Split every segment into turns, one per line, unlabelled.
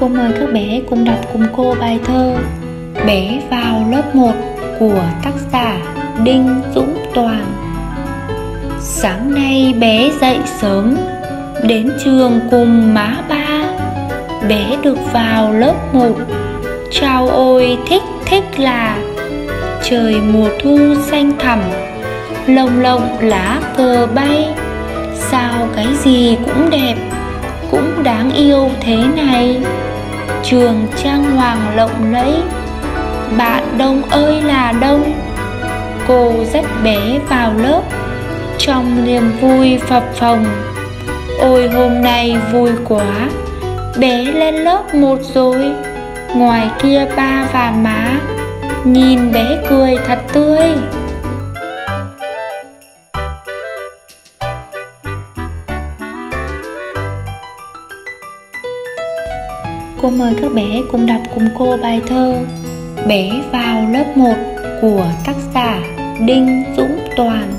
Cô mời các bé cùng đọc cùng cô bài thơ Bé vào lớp 1 của tác giả Đinh Dũng Toàn. Sáng nay bé dậy sớm, Đến trường cùng má ba. Bé được vào lớp 1 Chào ôi thích thích là. Trời mùa thu xanh thẳm, Lồng lộng lá cờ bay. Sao cái gì cũng đẹp cũng đáng yêu thế này. Trường trang hoàng lộng lẫy, Bạn đông ơi là đông. Cô dắt bé vào lớp, Trong niềm vui phập phồng. Ôi, hôm nay vui quá, Bé lên lớp một rồi. Ngoài kia ba và má, Nhìn bé cười thật tươi. Cô mời các bé cùng đọc cùng cô bài thơ Bé vào lớp 1 của tác giả Đinh Dũng Toàn.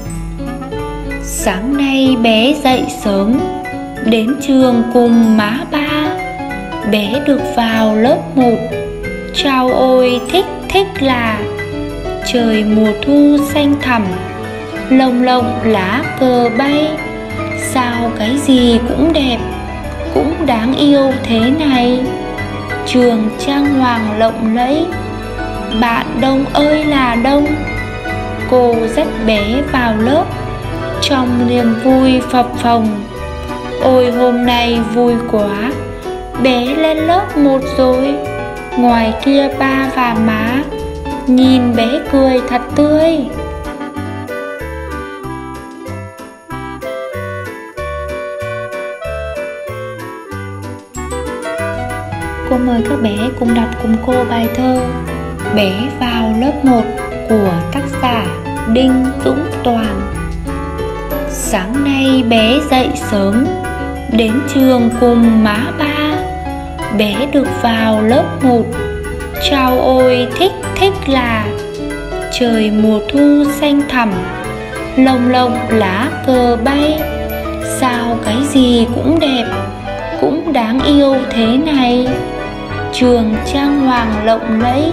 Sáng nay bé dậy sớm, Đến trường cùng má ba. Bé được vào lớp 1 Chào ôi, thích thích là. Trời mùa thu xanh thẳm, Lồng lộng lá cờ bay. Sao cái gì cũng đẹp, Cũng đáng yêu thế này? Trường trang hoàng lộng lẫy, Bạn đông ơi là đông. Cô dắt bé vào lớp, Trong niềm vui phập phồng. Ôi, hôm nay vui quá, Bé lên lớp một rồi. Ngoài kia ba và má, Nhìn bé cười thật tươi. Cô mời các bé cùng đọc cùng cô bài thơ Bé vào lớp 1 của tác giả Đinh Dũng Toàn. Sáng nay bé dậy sớm, Đến trường cùng má ba. Bé được vào lớp 1 Chào ôi thích thích là. Trời mùa thu xanh thẳm, Lồng lộng lá cờ bay. Sao cái gì cũng đẹp, Cũng đáng yêu thế này? Trường trang hoàng lộng lẫy.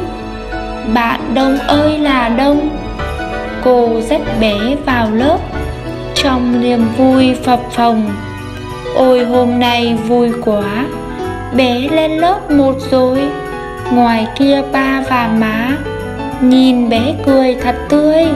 Bạn đông ơi là đông, Cô dắt bé vào lớp. Trong niềm vui phập phồng, Ôi hôm nay vui quá. Bé lên lớp một rồi, Ngoài kia ba và má, Nhìn bé cười thật tươi.